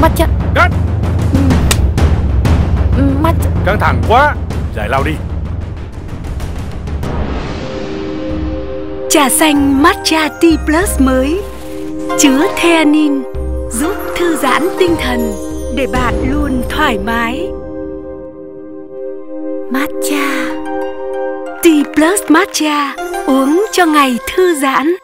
Matcha Cắt. Ừ. Ừ, mắt Căng thẳng quá. Giải lao đi. Trà xanh matcha Tea Plus mới. Chứa theanine giúp thư giãn tinh thần để bạn luôn thoải mái. Matcha. Tea Plus Matcha. Uống cho ngày thư giãn.